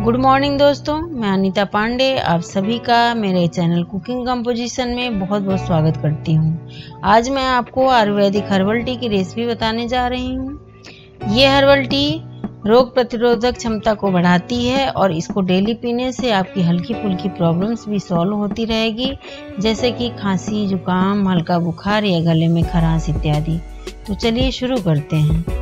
Good morning दोस्तों। मैं अनीता पांडे, आप सभी का मेरे चैनल कुकिंग कंपोजिशन में बहुत बहुत स्वागत करती हूँ। आज मैं आपको आयुर्वेदिक हर्बल टी की रेसिपी बताने जा रही हूँ। ये हर्बल टी रोग प्रतिरोधक क्षमता को बढ़ाती है और इसको डेली पीने से आपकी हल्की फुल्की प्रॉब्लम्स भी सॉल्व होती रहेगी, जैसे कि खांसी, जुकाम, हल्का बुखार या गले में खराश इत्यादि। तो चलिए शुरू करते हैं।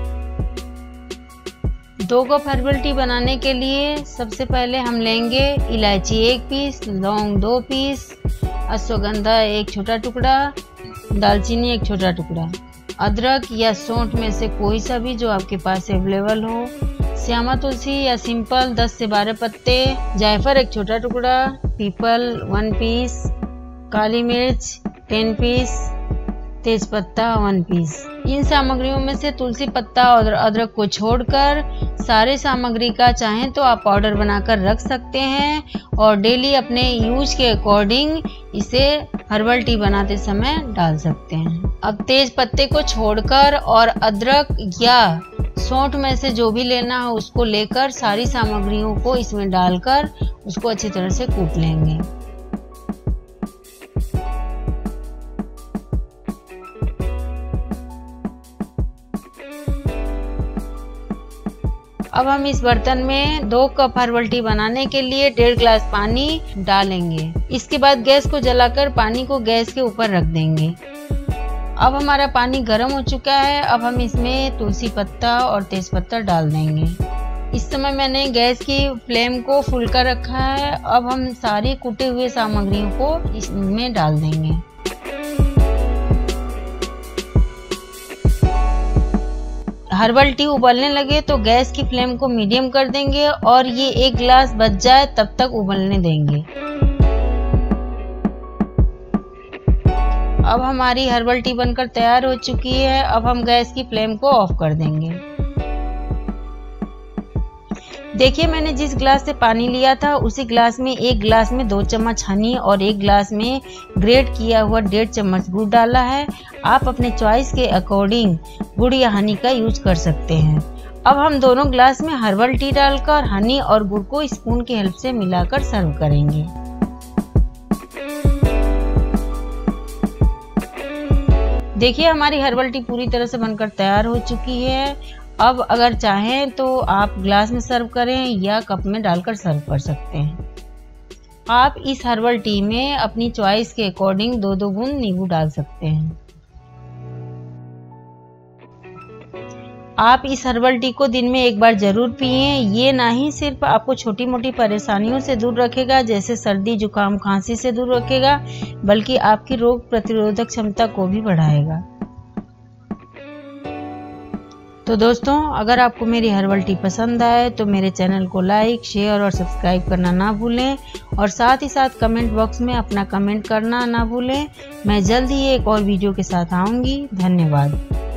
दो कप हर्बल टी बनाने के लिए सबसे पहले हम लेंगे इलायची एक पीस, लौंग दो पीस, अश्वगंधा एक छोटा टुकड़ा, दालचीनी एक छोटा टुकड़ा। अदरक या सौंठ में से कोई सा भी जो आपके पास अवेलेबल हो। श्यामा तुलसी या सिंपल 10 से 12 पत्ते जायफर एक छोटा टुकड़ा, पीपल वन पीस, काली मिर्च टेन पीस तेज पत्ता वन पीस इन सामग्रियों में से तुलसी पत्ता और अदरक को छोड़कर सारे सामग्री का चाहें तो आप पाउडर बनाकर रख सकते हैं और डेली अपने यूज़ के अकॉर्डिंग इसे हर्बल टी बनाते समय डाल सकते हैं। अब तेज पत्ते को छोड़कर और अदरक या सौंठ में से जो भी लेना हो उसको लेकर सारी सामग्रियों को इसमें डालकर उसको अच्छी तरह से कूट लेंगे। अब हम इस बर्तन में दो कप हर्बल टी बनाने के लिए डेढ़ ग्लास पानी डालेंगे। इसके बाद गैस को जलाकर पानी को गैस के ऊपर रख देंगे। अब हमारा पानी गर्म हो चुका है। अब हम इसमें तुलसी पत्ता और तेज पत्ता डाल देंगे। इस समय मैंने गैस की फ्लेम को फुल कर रखा है। अब हम सारी कुटे हुए सामग्रियों को इसमें डाल देंगे। हर्बल टी उबलने लगे तो गैस की फ्लेम को मीडियम कर देंगे और ये एक गिलास बच जाए, तब तक उबलने देंगे। अब हमारी हर्बल टी बनकर तैयार हो चुकी है। अब हम गैस की फ्लेम को ऑफ़ कर देंगे। देखिए, मैंने जिस ग्लास से पानी लिया था, उसी ग्लास में एक गिलास में दो चम्मच हनी और एक गिलास में ग्रेट किया हुआ डेढ़ चम्मच गुड़ डाला है। आप अपने चॉइस के अकॉर्डिंग गुड़ या हनी का यूज़ कर सकते हैं। अब हम दोनों ग्लास में हर्बल टी डालकर हनी और गुड़ को स्पून की हेल्प से मिलाकर सर्व करेंगे। देखिए, हमारी हर्बल टी पूरी तरह से बनकर तैयार हो चुकी है। अब अगर चाहें तो आप ग्लास में सर्व करें या कप में डालकर सर्व कर सकते हैं। आप इस हर्बल टी में अपनी चॉइस के अकॉर्डिंग दो दो बूंद नींबू डाल सकते हैं। आप इस हर्बल टी को दिन में एक बार ज़रूर पिए। ये ना ही सिर्फ़ आपको छोटी मोटी परेशानियों से दूर रखेगा, जैसे सर्दी, जुकाम, खांसी से दूर रखेगा, बल्कि आपकी रोग प्रतिरोधक क्षमता को भी बढ़ाएगा। तो दोस्तों, अगर आपको मेरी हर्बल टी पसंद आए तो मेरे चैनल को लाइक, शेयर और सब्सक्राइब करना ना भूलें। और साथ ही साथ कमेंट बॉक्स में अपना कमेंट करना ना भूलें। मैं जल्द ही एक और वीडियो के साथ आऊँगी। धन्यवाद।